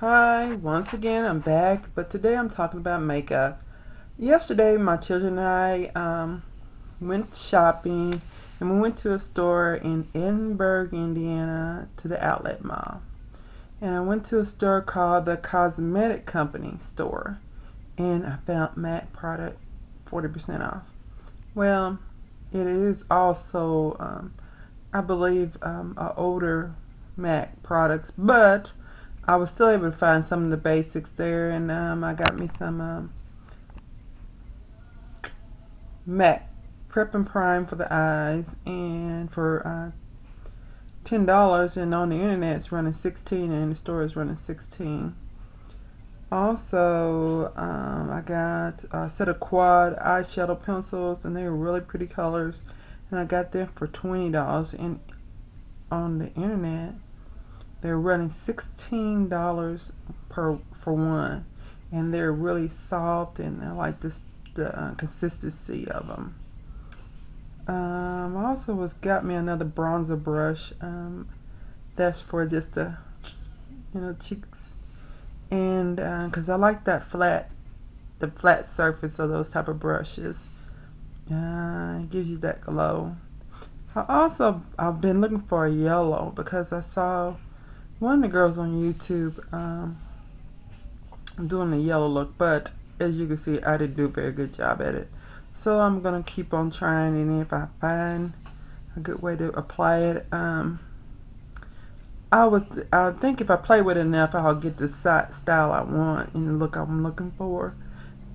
Hi, once again I'm back, but today I'm talking about makeup. Yesterday my children and I um, went shopping and we went to a store in Edinburgh, Indiana to the outlet mall. And I went to a store called the Cosmetic Company store and I found MAC product 40% off. Well, it is also, um, I believe, um, older MAC products, but I was still able to find some of the basics there, and um, I got me some um, MAC Prep and Prime for the eyes, and for uh, ten dollars, and on the internet it's running sixteen, and the store is running sixteen. Also, um, I got a set of quad eyeshadow pencils, and they were really pretty colors, and I got them for twenty dollars. And on the internet, they're running $16 per for one, and they're really soft, and I like this the uh, consistency of them. Um, also was got me another bronzer brush. Um, that's for just the you know cheeks, and because uh, I like that flat, the flat surface of those type of brushes. Uh, it gives you that glow. I also I've been looking for a yellow because I saw one of the girls on YouTube um, doing the yellow look, but as you can see, I didn't do a very good job at it. So I'm going to keep on trying, and if I find a good way to apply it, um, I was I think if I play with it enough, I'll get the style I want and the look I'm looking for.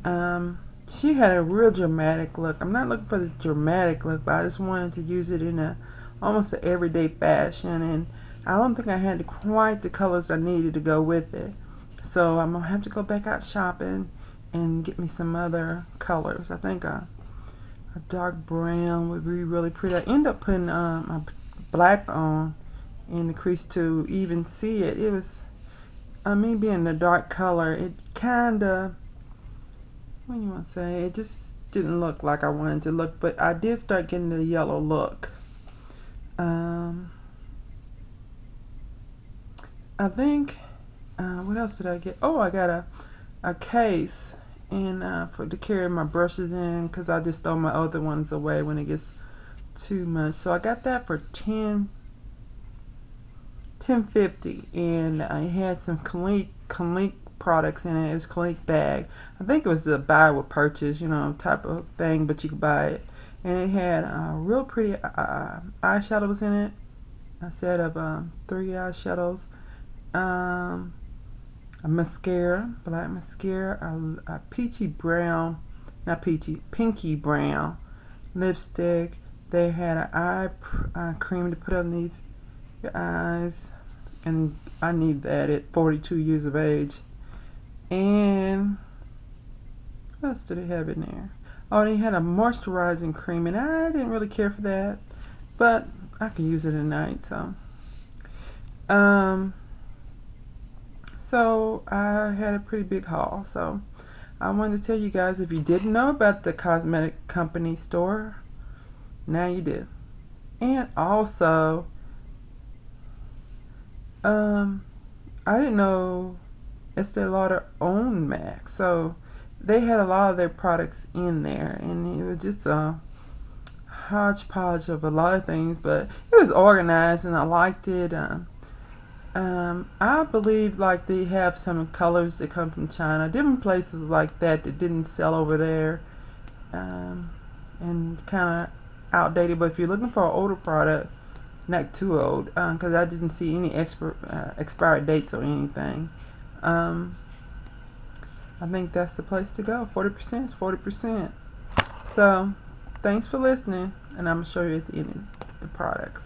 Um, she had a real dramatic look. I'm not looking for the dramatic look, but I just wanted to use it in a almost an everyday fashion and I don't think I had quite the colors I needed to go with it. So I'm going to have to go back out shopping and get me some other colors. I think a, a dark brown would be really pretty. I end up putting um, a black on in the crease to even see it. It was, I mean, being a dark color, it kind of, what do you want to say, it just didn't look like I wanted to look, but I did start getting the yellow look. Um, I think, uh, what else did I get? Oh, I got a, a case and uh, for to carry my brushes in because I just throw my other ones away when it gets too much. So I got that for 10 1050 and I had some Clinique, Clinique products in it. It was Clinique bag. I think it was a buy with purchase, you know, type of thing, but you could buy it. And it had uh, real pretty uh, eyeshadows in it. A set of um, three eyeshadows um, a mascara, black mascara, a, a peachy brown, not peachy, pinky brown lipstick. They had an eye uh, cream to put underneath your eyes, and I need that at 42 years of age. And what else did they have in there? Oh, they had a moisturizing cream, and I didn't really care for that, but I can use it at night, so. Um, so I had a pretty big haul. So I wanted to tell you guys if you didn't know about the cosmetic company store, now you do. And also, um, I didn't know Estee Lauder owned MAC. So they had a lot of their products in there. And it was just a hodgepodge of a lot of things. But it was organized and I liked it. Um, um, I believe like they have some colors that come from China, different places like that that didn't sell over there, um, and kind of outdated. But if you're looking for an older product, not too old, because um, I didn't see any expir uh, expired dates or anything. Um, I think that's the place to go. 40% is 40%. So, thanks for listening, and I'm going to show you at the end of the products.